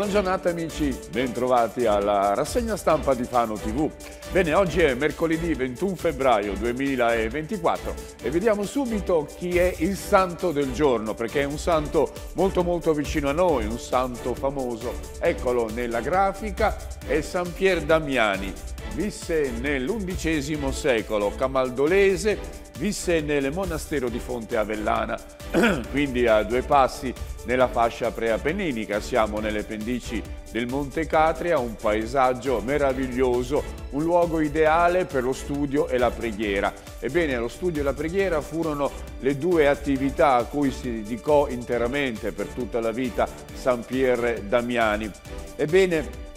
Buona giornata amici, bentrovati alla rassegna stampa di Fano TV. Bene, oggi è mercoledì 21 febbraio 2024 e vediamo subito chi è il santo del giorno, perché è un santo molto molto vicino a noi, un santo famoso. Eccolo nella grafica, è San Pier Damiani. Visse nell'undicesimo secolo, camaldolese, visse nel monastero di Fonte Avellana, quindi a due passi nella fascia preappenninica. Siamo nelle pendici del Monte Catria, un paesaggio meraviglioso, un luogo ideale per lo studio e la preghiera. Ebbene, lo studio e la preghiera furono le due attività a cui si dedicò interamente per tutta la vita San Pier Damiani. Ebbene,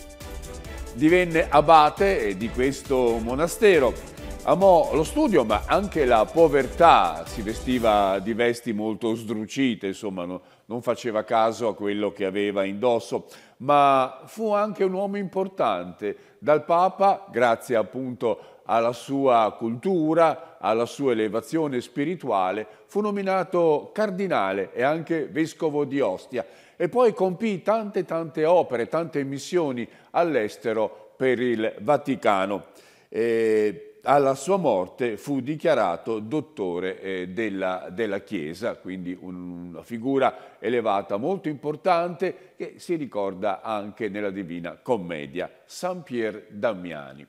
divenne abate di questo monastero Amò lo studio, ma anche la povertà, si vestiva di vesti molto sdrucite, insomma no, non faceva caso a quello che aveva indosso, ma fu anche un uomo importante. Dal Papa, grazie appunto alla sua cultura, alla sua elevazione spirituale, fu nominato cardinale e anche vescovo di Ostia e poi compì tante tante opere, tante missioni all'estero per il Vaticano. E alla sua morte fu dichiarato dottore eh, della, della, Chiesa, quindi una figura elevata molto importante che si ricorda anche nella Divina Commedia, San Pier Damiani.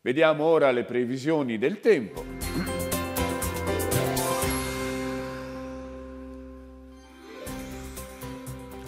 Vediamo ora le previsioni del tempo.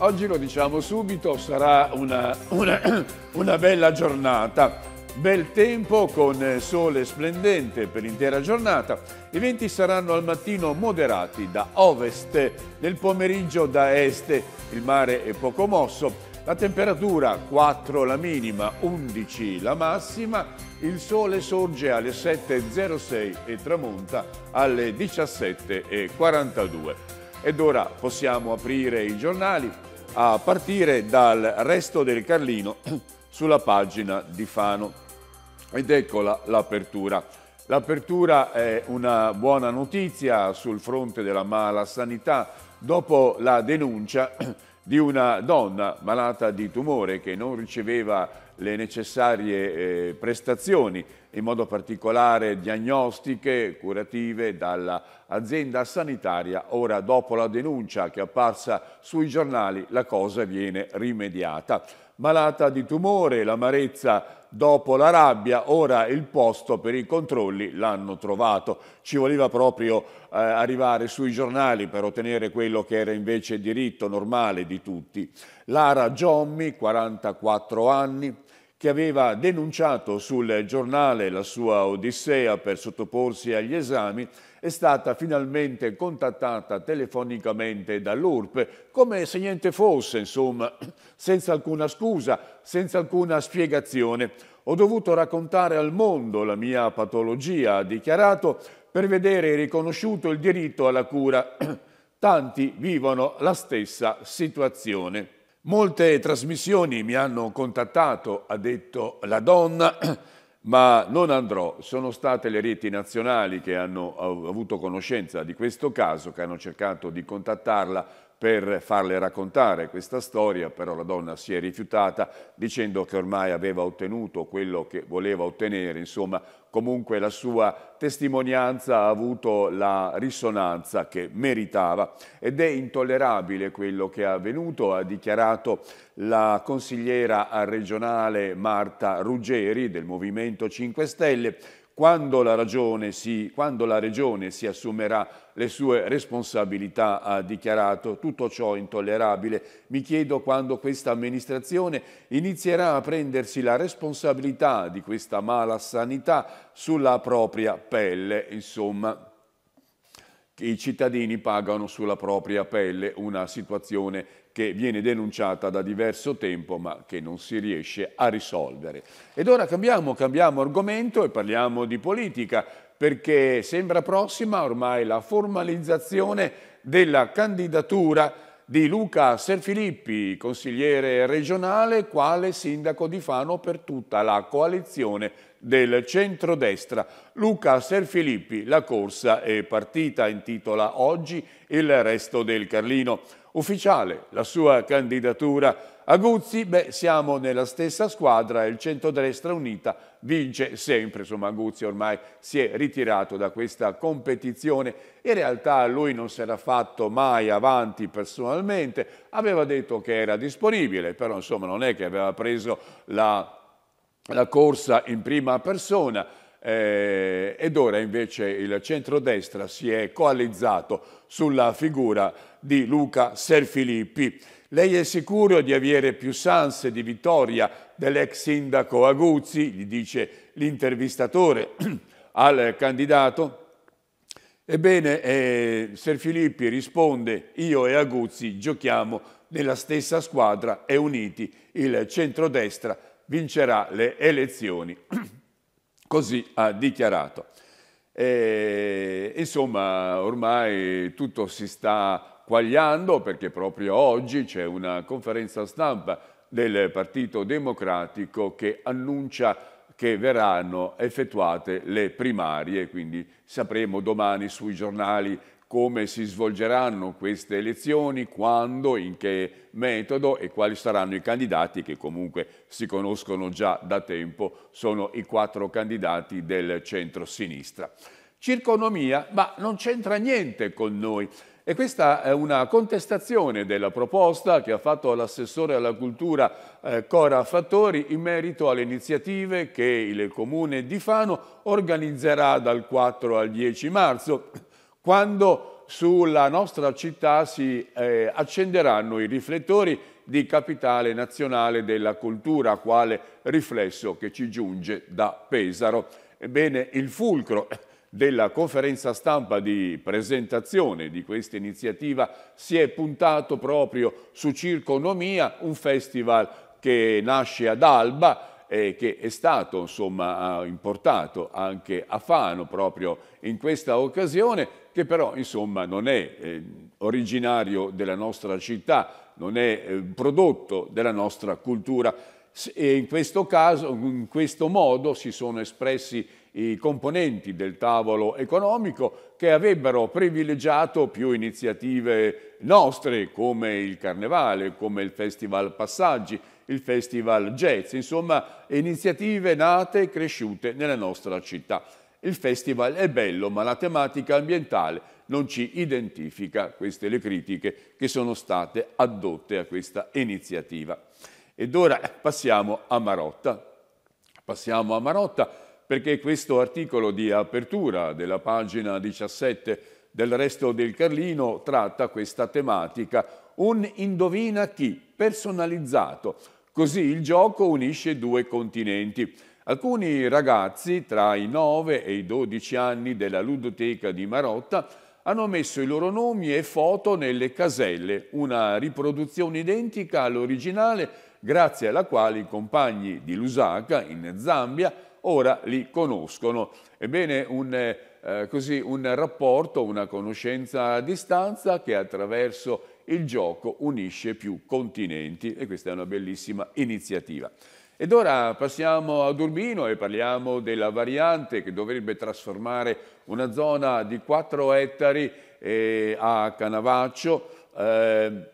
Oggi lo diciamo subito, sarà una, una, una bella giornata Bel tempo con sole splendente per l'intera giornata. I venti saranno al mattino moderati da ovest, nel pomeriggio da est. Il mare è poco mosso. La temperatura 4 la minima, 11 la massima. Il sole sorge alle 7.06 e tramonta alle 17.42. Ed ora possiamo aprire i giornali a partire dal resto del Carlino sulla pagina di Fano. Ed ecco l'apertura. L'apertura è una buona notizia sul fronte della mala sanità dopo la denuncia di una donna malata di tumore che non riceveva le necessarie eh, prestazioni, in modo particolare diagnostiche, curative dall'azienda sanitaria. Ora, dopo la denuncia che è apparsa sui giornali, la cosa viene rimediata. Malata di tumore, l'amarezza dopo la rabbia, ora il posto per i controlli l'hanno trovato. Ci voleva proprio eh, arrivare sui giornali per ottenere quello che era invece diritto normale di tutti. Lara Giommi, 44 anni, che aveva denunciato sul giornale la sua odissea per sottoporsi agli esami, è stata finalmente contattata telefonicamente dall'URP, come se niente fosse, insomma, senza alcuna scusa, senza alcuna spiegazione. Ho dovuto raccontare al mondo la mia patologia, ha dichiarato, per vedere riconosciuto il diritto alla cura. Tanti vivono la stessa situazione. Molte trasmissioni mi hanno contattato, ha detto la donna, ma non andrò. Sono state le reti nazionali che hanno avuto conoscenza di questo caso, che hanno cercato di contattarla per farle raccontare questa storia, però la donna si è rifiutata dicendo che ormai aveva ottenuto quello che voleva ottenere, insomma comunque la sua testimonianza ha avuto la risonanza che meritava. Ed è intollerabile quello che è avvenuto, ha dichiarato la consigliera regionale Marta Ruggeri del Movimento 5 Stelle, quando la, si, quando la, Regione si assumerà le sue responsabilità, ha dichiarato, tutto ciò è intollerabile. Mi chiedo quando questa amministrazione inizierà a prendersi la responsabilità di questa mala sanità sulla propria pelle. Insomma, i cittadini pagano sulla propria pelle una situazione che viene denunciata da diverso tempo ma che non si riesce a risolvere. Ed ora cambiamo, cambiamo argomento e parliamo di politica perché sembra prossima ormai la formalizzazione della candidatura di Luca Serfilippi, consigliere regionale, quale sindaco di Fano per tutta la coalizione del centrodestra. Luca Serfilippi, la corsa è partita, intitola oggi il resto del Carlino. Ufficiale la sua candidatura Aguzzi, beh, siamo nella stessa squadra e il centrodestra unita vince sempre. Insomma, Aguzzi ormai si è ritirato da questa competizione. In realtà lui non si era fatto mai avanti personalmente, aveva detto che era disponibile, però insomma non è che aveva preso la, la corsa in prima persona. Eh, ed ora invece il centrodestra si è coalizzato sulla figura di Luca Serfilippi. Lei è sicuro di avere più chance di vittoria dell'ex sindaco Aguzzi, gli dice l'intervistatore al candidato. Ebbene, eh, Serfilippi risponde, io e Aguzzi giochiamo nella stessa squadra e uniti il centrodestra vincerà le elezioni. Così ha dichiarato. E, insomma, ormai tutto si sta quagliando perché proprio oggi c'è una conferenza stampa del Partito Democratico che annuncia che verranno effettuate le primarie, quindi sapremo domani sui giornali come si svolgeranno queste elezioni, quando, in che metodo e quali saranno i candidati che comunque si conoscono già da tempo, sono i quattro candidati del centro-sinistra. Circonomia, ma non c'entra niente con noi. E questa è una contestazione della proposta che ha fatto l'assessore alla cultura eh, Cora Fattori in merito alle iniziative che il Comune di Fano organizzerà dal 4 al 10 marzo, quando sulla nostra città si eh, accenderanno i riflettori di capitale nazionale della cultura, quale riflesso che ci giunge da Pesaro. Ebbene, il fulcro della conferenza stampa di presentazione di questa iniziativa si è puntato proprio su Circonomia, un festival che nasce ad Alba e che è stato insomma, importato anche a Fano proprio in questa occasione, che però insomma, non è eh, originario della nostra città, non è eh, prodotto della nostra cultura e in questo caso, in questo modo si sono espressi i componenti del tavolo economico che avrebbero privilegiato più iniziative nostre come il Carnevale, come il Festival Passaggi, il Festival Jazz, insomma iniziative nate e cresciute nella nostra città. Il festival è bello, ma la tematica ambientale non ci identifica, queste le critiche che sono state addotte a questa iniziativa. Ed ora passiamo a Marotta. Passiamo a Marotta perché questo articolo di apertura della pagina 17 del Resto del Carlino tratta questa tematica, un indovina chi personalizzato. Così il gioco unisce due continenti. Alcuni ragazzi tra i 9 e i 12 anni della ludoteca di Marotta hanno messo i loro nomi e foto nelle caselle, una riproduzione identica all'originale grazie alla quale i compagni di Lusaka in Zambia ora li conoscono. Ebbene, un, eh, così, un rapporto, una conoscenza a distanza che attraverso il gioco unisce più continenti e questa è una bellissima iniziativa. Ed ora passiamo ad Urbino e parliamo della variante che dovrebbe trasformare una zona di 4 ettari eh, a Canavaccio eh,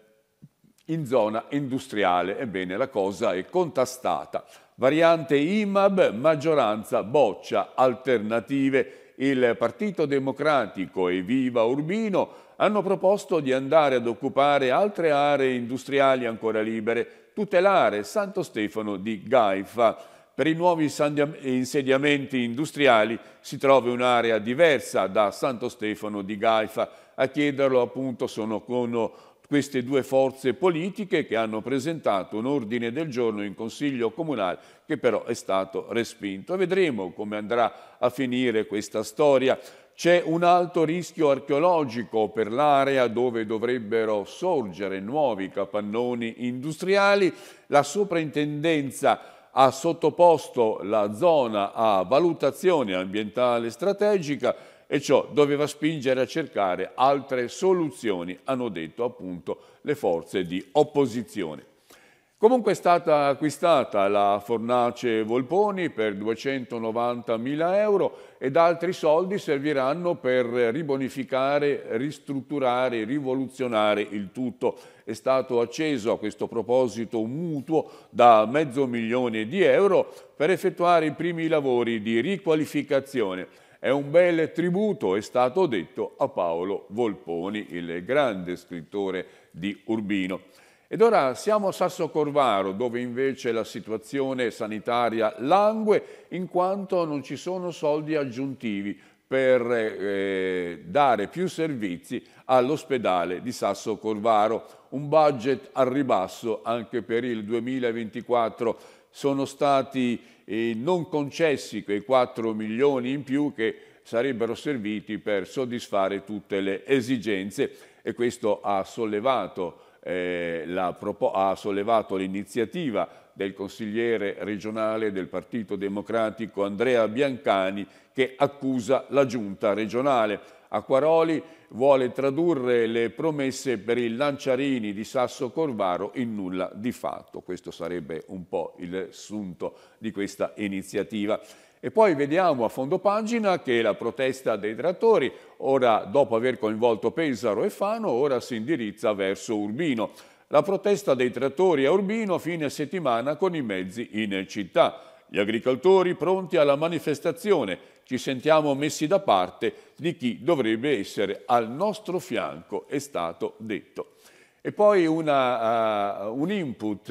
in zona industriale. Ebbene, la cosa è contestata. Variante IMAB, maggioranza boccia alternative. Il Partito Democratico e Viva Urbino hanno proposto di andare ad occupare altre aree industriali ancora libere, tutelare Santo Stefano di Gaifa. Per i nuovi insediamenti industriali si trova un'area diversa da Santo Stefano di Gaifa. A chiederlo appunto sono con queste due forze politiche che hanno presentato un ordine del giorno in Consiglio Comunale che però è stato respinto. Vedremo come andrà a finire questa storia. C'è un alto rischio archeologico per l'area dove dovrebbero sorgere nuovi capannoni industriali. La soprintendenza ha sottoposto la zona a valutazione ambientale strategica e ciò doveva spingere a cercare altre soluzioni, hanno detto appunto le forze di opposizione. Comunque è stata acquistata la fornace Volponi per 290.000 euro ed altri soldi serviranno per ribonificare, ristrutturare, rivoluzionare il tutto. È stato acceso a questo proposito un mutuo da mezzo milione di euro per effettuare i primi lavori di riqualificazione. È un bel tributo, è stato detto, a Paolo Volponi, il grande scrittore di Urbino. Ed ora siamo a Sasso Corvaro, dove invece la situazione sanitaria langue in quanto non ci sono soldi aggiuntivi per eh, dare più servizi all'ospedale di Sasso Corvaro. Un budget al ribasso anche per il 2024. Sono stati eh, non concessi quei 4 milioni in più che sarebbero serviti per soddisfare tutte le esigenze e questo ha sollevato eh, la, ha sollevato l'iniziativa del consigliere regionale del Partito Democratico Andrea Biancani che accusa la giunta regionale. Acquaroli vuole tradurre le promesse per il Lanciarini di Sasso Corvaro in nulla di fatto. Questo sarebbe un po' il sunto di questa iniziativa. E poi vediamo a fondo pagina che la protesta dei trattori, ora dopo aver coinvolto Pesaro e Fano, ora si indirizza verso Urbino. La protesta dei trattori a Urbino fine settimana con i mezzi in città. Gli agricoltori pronti alla manifestazione. Ci sentiamo messi da parte di chi dovrebbe essere al nostro fianco, è stato detto. E poi una, uh, un input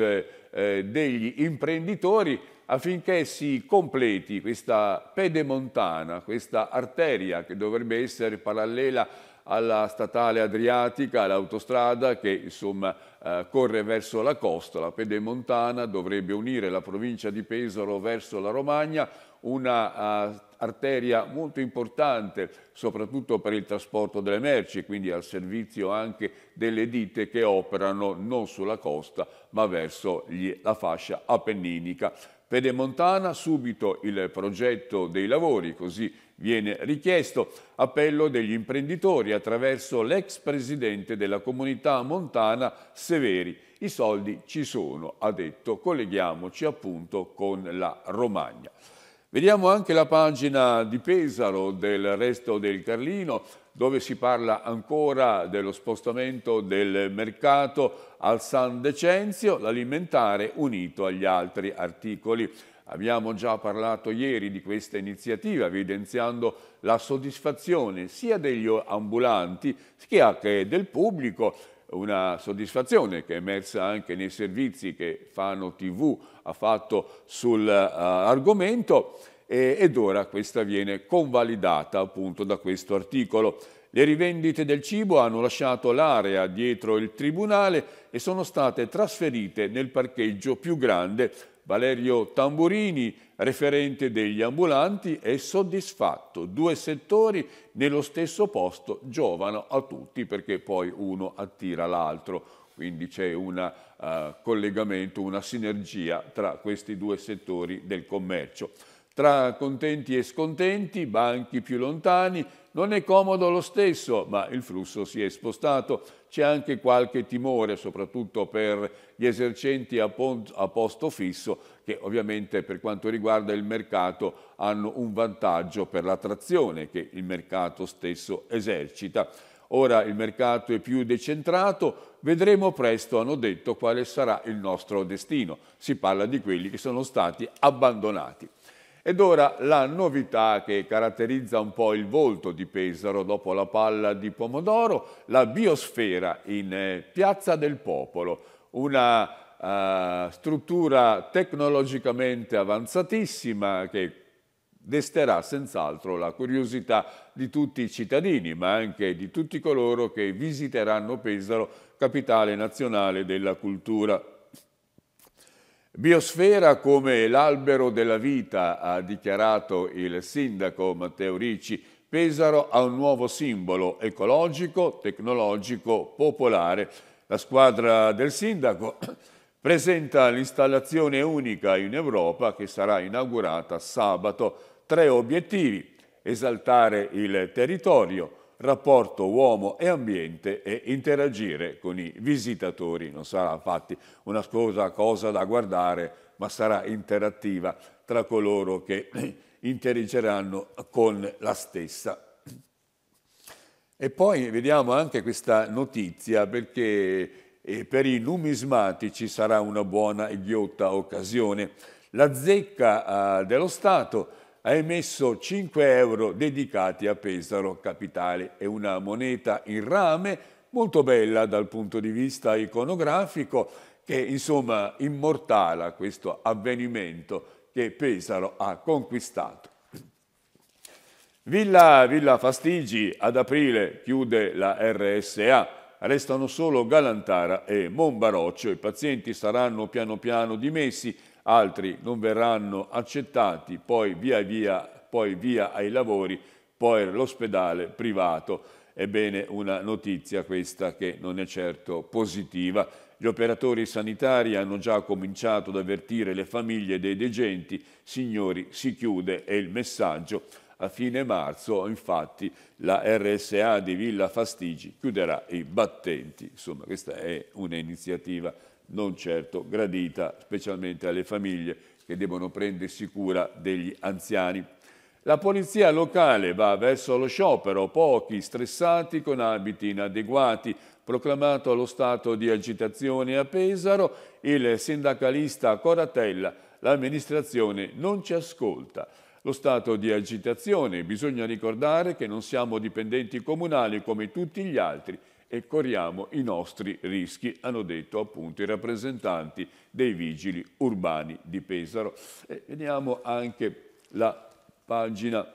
eh, degli imprenditori affinché si completi questa pedemontana, questa arteria che dovrebbe essere parallela alla statale adriatica, all'autostrada che insomma eh, corre verso la costa, la pedemontana dovrebbe unire la provincia di Pesaro verso la Romagna, una uh, arteria molto importante soprattutto per il trasporto delle merci, quindi al servizio anche delle ditte che operano non sulla costa ma verso gli, la fascia appenninica. Pedemontana, subito il progetto dei lavori, così viene richiesto, appello degli imprenditori attraverso l'ex presidente della comunità montana Severi. I soldi ci sono, ha detto, colleghiamoci appunto con la Romagna. Vediamo anche la pagina di Pesaro del Resto del Carlino, dove si parla ancora dello spostamento del mercato al San Decenzio, l'alimentare unito agli altri articoli. Abbiamo già parlato ieri di questa iniziativa evidenziando la soddisfazione sia degli ambulanti che del pubblico, una soddisfazione che è emersa anche nei servizi che Fano TV ha fatto sull'argomento uh, ed ora questa viene convalidata appunto da questo articolo. Le rivendite del cibo hanno lasciato l'area dietro il tribunale e sono state trasferite nel parcheggio più grande. Valerio Tamburini, referente degli ambulanti, è soddisfatto. Due settori nello stesso posto giovano a tutti perché poi uno attira l'altro quindi c'è un uh, collegamento, una sinergia tra questi due settori del commercio. Tra contenti e scontenti, banchi più lontani, non è comodo lo stesso, ma il flusso si è spostato. C'è anche qualche timore, soprattutto per gli esercenti a, posto fisso, che ovviamente per quanto riguarda il mercato hanno un vantaggio per l'attrazione che il mercato stesso esercita. Ora il mercato è più decentrato, vedremo presto, hanno detto, quale sarà il nostro destino. Si parla di quelli che sono stati abbandonati. Ed ora la novità che caratterizza un po' il volto di Pesaro dopo la palla di Pomodoro, la biosfera in eh, Piazza del Popolo, una uh, struttura tecnologicamente avanzatissima che desterà senz'altro la curiosità di tutti i cittadini, ma anche di tutti coloro che visiteranno Pesaro, capitale nazionale della cultura. Biosfera come l'albero della vita, ha dichiarato il sindaco Matteo Ricci, Pesaro ha un nuovo simbolo ecologico, tecnologico, popolare. La squadra del sindaco presenta l'installazione unica in Europa che sarà inaugurata sabato. Tre obiettivi, esaltare il territorio, rapporto uomo e ambiente e interagire con i visitatori. Non sarà infatti una cosa, cosa da guardare, ma sarà interattiva tra coloro che interagiranno con la stessa. E poi vediamo anche questa notizia perché eh, per i numismatici sarà una buona e ghiotta occasione. La zecca eh, dello Stato ha emesso 5 euro dedicati a Pesaro Capitale. È una moneta in rame molto bella dal punto di vista iconografico che insomma immortala questo avvenimento che Pesaro ha conquistato. Villa, Villa Fastigi ad aprile chiude la RSA, restano solo Galantara e Monbaroccio, i pazienti saranno piano piano dimessi, altri non verranno accettati, poi via via, poi via ai lavori, poi l'ospedale privato. Ebbene, una notizia questa che non è certo positiva. Gli operatori sanitari hanno già cominciato ad avvertire le famiglie dei degenti, signori, si chiude, è il messaggio. A fine marzo, infatti, la RSA di Villa Fastigi chiuderà i battenti. Insomma, questa è un'iniziativa non certo gradita, specialmente alle famiglie che devono prendersi cura degli anziani. La polizia locale va verso lo sciopero, pochi stressati con abiti inadeguati. Proclamato lo stato di agitazione a Pesaro, il sindacalista Coratella, l'amministrazione non ci ascolta lo stato di agitazione. Bisogna ricordare che non siamo dipendenti comunali come tutti gli altri e corriamo i nostri rischi, hanno detto appunto i rappresentanti dei vigili urbani di Pesaro. E vediamo anche la pagina,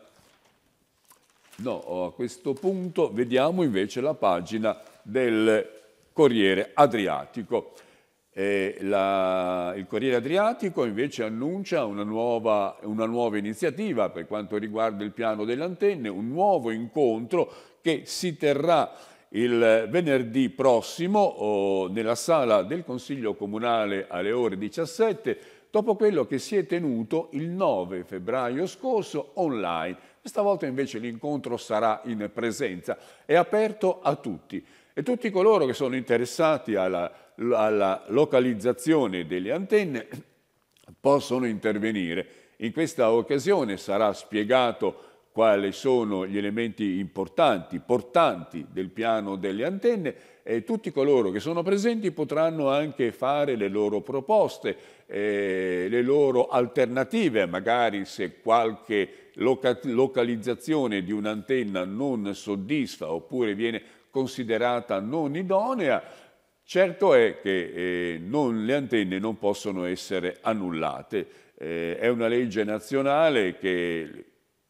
no, a questo punto vediamo invece la pagina del Corriere Adriatico. La, il Corriere Adriatico invece annuncia una nuova, una nuova, iniziativa per quanto riguarda il piano delle antenne, un nuovo incontro che si terrà il venerdì prossimo oh, nella sala del Consiglio Comunale alle ore 17, dopo quello che si è tenuto il 9 febbraio scorso online. Questa volta invece l'incontro sarà in presenza, è aperto a tutti e tutti coloro che sono interessati alla alla localizzazione delle antenne possono intervenire. In questa occasione sarà spiegato quali sono gli elementi importanti, portanti del piano delle antenne e tutti coloro che sono presenti potranno anche fare le loro proposte, eh, le loro alternative, magari se qualche loca localizzazione di un'antenna non soddisfa oppure viene considerata non idonea, Certo è che eh, non, le antenne non possono essere annullate, eh, è una legge nazionale che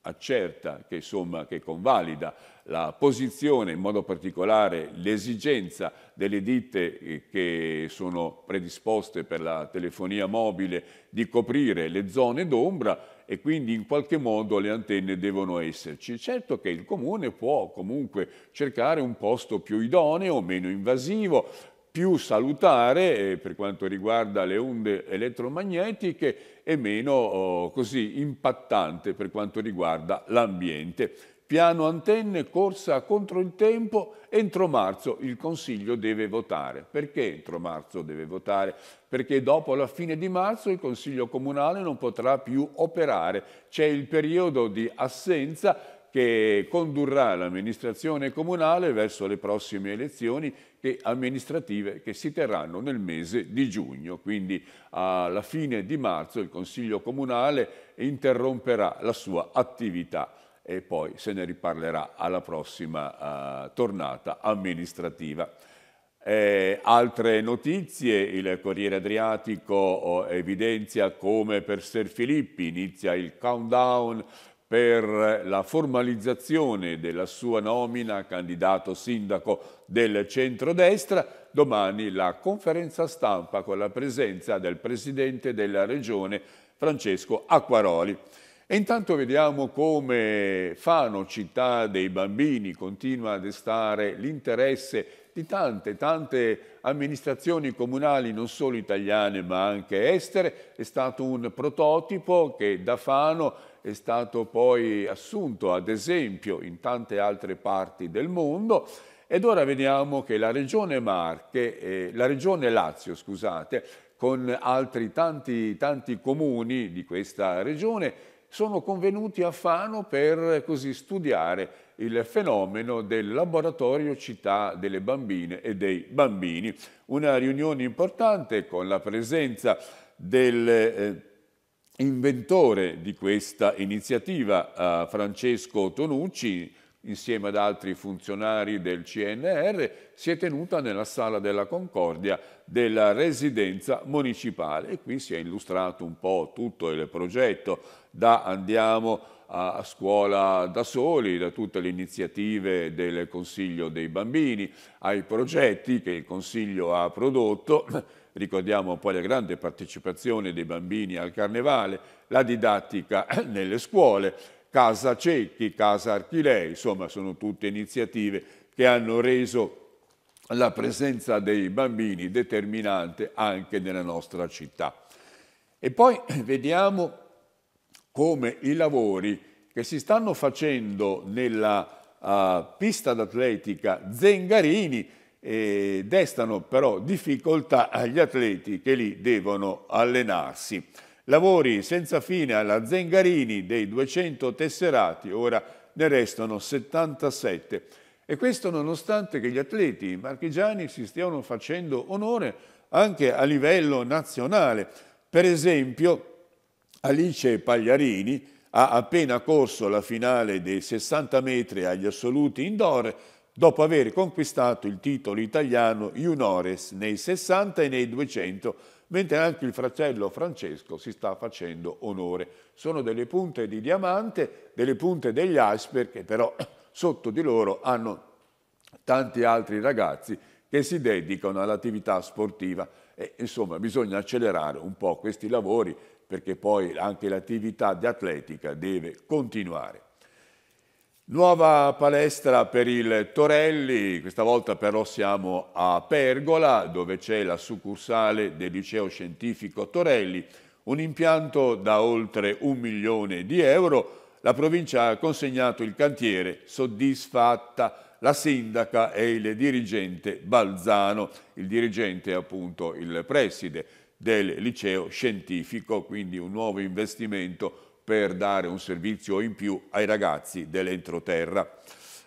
accerta, che, insomma, che convalida la posizione, in modo particolare l'esigenza delle ditte eh, che sono predisposte per la telefonia mobile di coprire le zone d'ombra e quindi in qualche modo le antenne devono esserci. Certo che il comune può comunque cercare un posto più idoneo, meno invasivo, più salutare eh, per quanto riguarda le onde elettromagnetiche e meno oh, così impattante per quanto riguarda l'ambiente. Piano antenne, corsa contro il tempo, entro marzo il Consiglio deve votare. Perché entro marzo deve votare? Perché dopo la fine di marzo il Consiglio Comunale non potrà più operare. C'è il periodo di assenza che condurrà l'amministrazione comunale verso le prossime elezioni che, amministrative che si terranno nel mese di giugno. Quindi alla fine di marzo il Consiglio Comunale interromperà la sua attività e poi se ne riparlerà alla prossima uh, tornata amministrativa. Eh, altre notizie, il Corriere Adriatico oh, evidenzia come per Ser Filippi inizia il countdown per la formalizzazione della sua nomina a candidato sindaco del centrodestra. Domani la conferenza stampa con la presenza del presidente della regione Francesco Acquaroli. E intanto vediamo come Fano, città dei bambini, continua a destare l'interesse di tante, tante amministrazioni comunali, non solo italiane ma anche estere. È stato un prototipo che da Fano è stato poi assunto ad esempio in tante altre parti del mondo ed ora vediamo che la regione Marche, eh, la regione Lazio, scusate, con altri tanti, tanti comuni di questa regione sono convenuti a Fano per così studiare il fenomeno del laboratorio città delle bambine e dei bambini. Una riunione importante con la presenza del eh, inventore di questa iniziativa, eh, Francesco Tonucci, insieme ad altri funzionari del CNR, si è tenuta nella Sala della Concordia della residenza municipale. E qui si è illustrato un po' tutto il progetto. Da andiamo a scuola da soli, da tutte le iniziative del Consiglio dei Bambini, ai progetti che il Consiglio ha prodotto, ricordiamo poi la grande partecipazione dei bambini al Carnevale, la didattica nelle scuole, Casa Cecchi, Casa Archilei, insomma sono tutte iniziative che hanno reso la presenza dei bambini determinante anche nella nostra città. E poi vediamo come i lavori che si stanno facendo nella uh, pista d'atletica Zengarini eh, destano però difficoltà agli atleti che lì devono allenarsi. Lavori senza fine alla Zengarini dei 200 tesserati, ora ne restano 77. E questo nonostante che gli atleti marchigiani si stiano facendo onore anche a livello nazionale. Per esempio, Alice Pagliarini ha appena corso la finale dei 60 metri agli assoluti indoor dopo aver conquistato il titolo italiano juniores nei 60 e nei 200 mentre anche il fratello Francesco si sta facendo onore. Sono delle punte di diamante, delle punte degli iceberg che però sotto di loro hanno tanti altri ragazzi che si dedicano all'attività sportiva e insomma bisogna accelerare un po' questi lavori perché poi anche l'attività di atletica deve continuare. Nuova palestra per il Torelli, questa volta però siamo a Pergola dove c'è la succursale del liceo scientifico Torelli, un impianto da oltre un milione di euro. La provincia ha consegnato il cantiere soddisfatta la sindaca e il dirigente Balzano, il dirigente è appunto il preside del liceo scientifico, quindi un nuovo investimento per dare un servizio in più ai ragazzi dell'entroterra.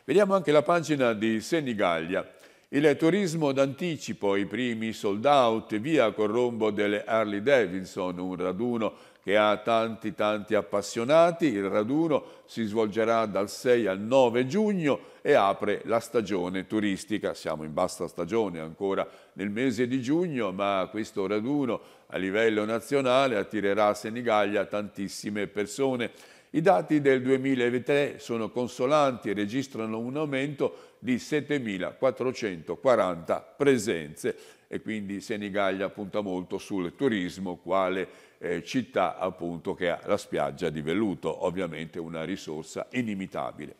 Vediamo anche la pagina di Senigallia. Il turismo d'anticipo, i primi sold out, via col rombo delle Harley Davidson, un raduno che ha tanti tanti appassionati. Il raduno si svolgerà dal 6 al 9 giugno e apre la stagione turistica. Siamo in bassa stagione ancora nel mese di giugno, ma questo raduno a livello nazionale attirerà a Senigallia tantissime persone. I dati del 2023 sono consolanti e registrano un aumento di 7.440 presenze e quindi Senigallia punta molto sul turismo quale eh, città appunto che ha la spiaggia di velluto, ovviamente una risorsa inimitabile.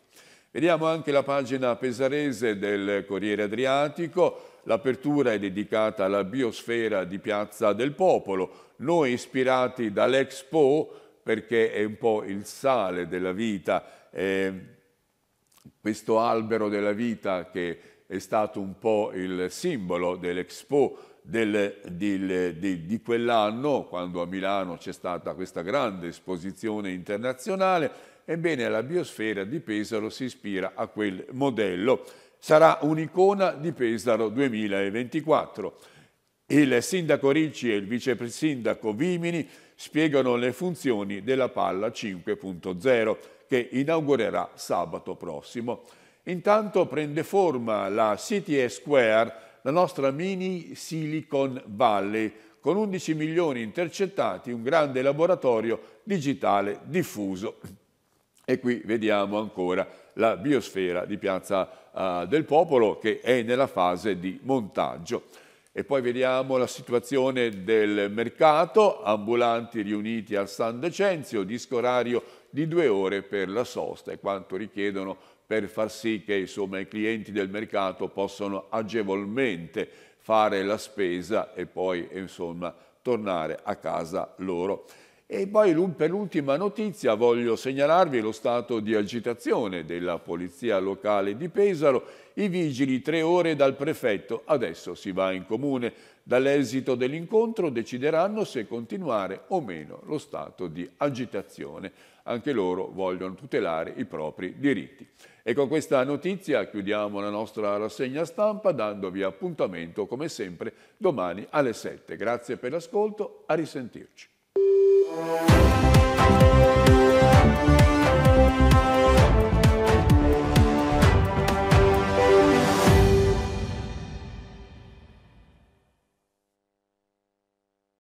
Vediamo anche la pagina pesarese del Corriere Adriatico, l'apertura è dedicata alla biosfera di Piazza del Popolo, noi ispirati dall'Expo perché è un po' il sale della vita, eh, questo albero della vita che è stato un po' il simbolo dell'Expo del, di, di, di quell'anno, quando a Milano c'è stata questa grande esposizione internazionale, ebbene la biosfera di Pesaro si ispira a quel modello. Sarà un'icona di Pesaro 2024. Il sindaco Ricci e il vicesindaco Vimini spiegano le funzioni della palla 5.0 che inaugurerà sabato prossimo. Intanto prende forma la CTS Square la nostra mini Silicon Valley, con 11 milioni intercettati, un grande laboratorio digitale diffuso. E qui vediamo ancora la biosfera di Piazza uh, del Popolo che è nella fase di montaggio. E poi vediamo la situazione del mercato, ambulanti riuniti al San Decenzio, disco orario di due ore per la sosta e quanto richiedono per far sì che insomma, i clienti del mercato possano agevolmente fare la spesa e poi insomma, tornare a casa loro. E poi per l'ultima notizia voglio segnalarvi lo stato di agitazione della Polizia Locale di Pesaro. I vigili tre ore dal prefetto, adesso si va in comune. Dall'esito dell'incontro decideranno se continuare o meno lo stato di agitazione. Anche loro vogliono tutelare i propri diritti. E con questa notizia chiudiamo la nostra rassegna stampa dandovi appuntamento come sempre domani alle 7. Grazie per l'ascolto, a risentirci. Música